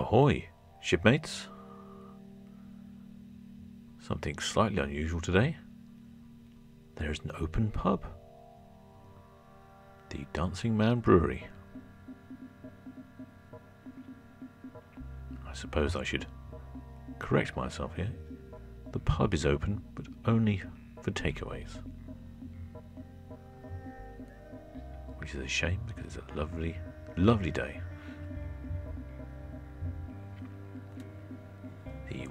Ahoy, shipmates. Something slightly unusual today. There is an open pub. The Dancing Man Brewery. I suppose I should correct myself here. The pub is open, but only for takeaways. Which is a shame because it's a lovely, lovely day.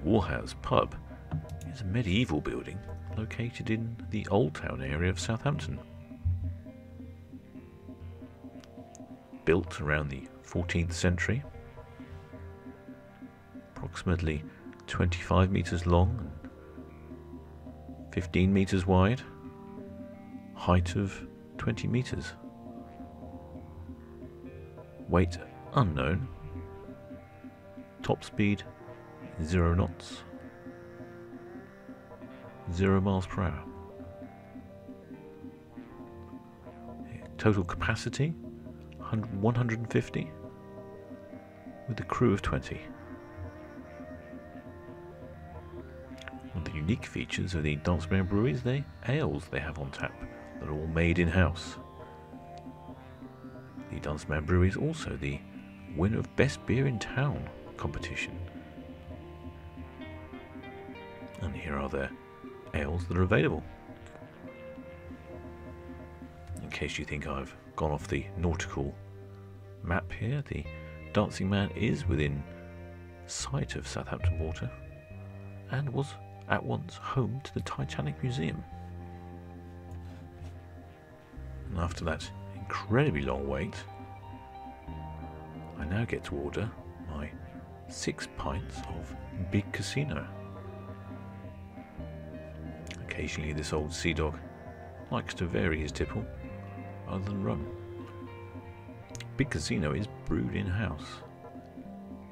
Woolhouse Pub is a medieval building located in the Old Town area of Southampton. Built around the 14th century, approximately 25 metres long and 15 metres wide, height of 20 metres. Weight unknown, top speed 0 knots, 0 miles per hour. Total capacity 150 with a crew of 20. One of the unique features of the Dancing Man Brewery is the ales they have on tap that are all made in house. The Dancing Man Brewery is also the winner of Best Beer in Town competition. And here are the ales that are available. In case you think I've gone off the nautical map here, the Dancing Man is within sight of Southampton Water and was at once home to the Titanic Museum. And after that incredibly long wait, I now get to order my six pints of Big Casino. Occasionally, this old sea dog likes to vary his tipple other than rum. Big Casino is brewed in house.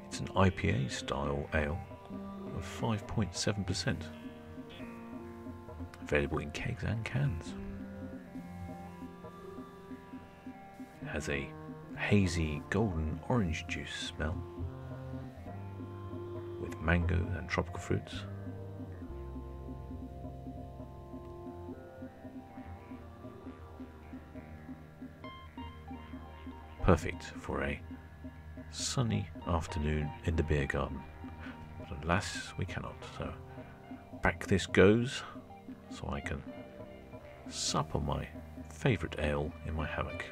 It's an IPA style ale of 5.7%. Available in kegs and cans. It has a hazy golden orange juice smell with mango and tropical fruits. Perfect for a sunny afternoon in the beer garden. But alas, we cannot. So back this goes so I can sup on my favourite ale in my hammock.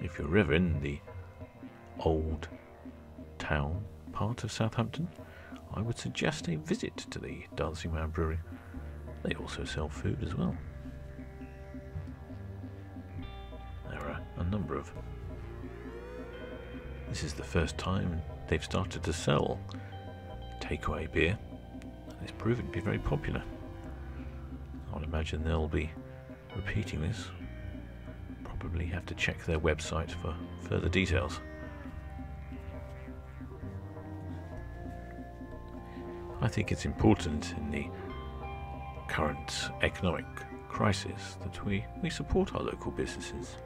If you're ever in the old town part of Southampton, I would suggest a visit to the Dancing Man Brewery. They also sell food as well. There are a number of. This is the first time they've started to sell takeaway beer, and it's proven to be very popular. I would imagine they'll be repeating this. Probably have to check their website for further details. I think it's important in the current economic crisis that we, we support our local businesses.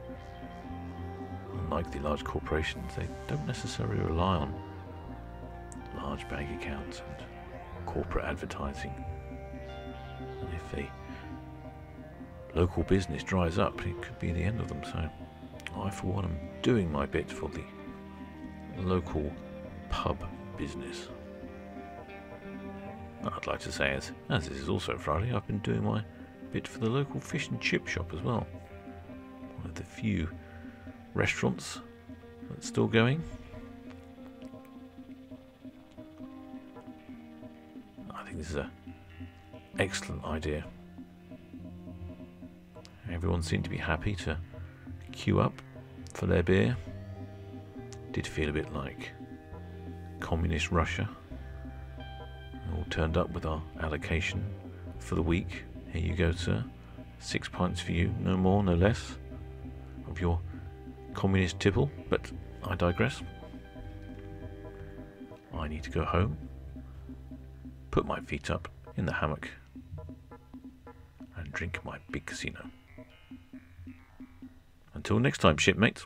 Unlike the large corporations, they don't necessarily rely on large bank accounts and corporate advertising. And if a local business dries up, it could be the end of them. So I, for one, am doing my bit for the local pub business. I'd like to say, as, as this is also Friday, I've been doing my bit for the local fish and chip shop as well. One of the few restaurants that's still going. I think this is an excellent idea. Everyone seemed to be happy to queue up for their beer. Did feel a bit like communist Russia all turned up with our allocation for the week. Here you go, sir. Six pints for you, no more, no less, of your communist tipple. But I digress. I need to go home, put my feet up in the hammock, and drink my big casino. Until next time, shipmates.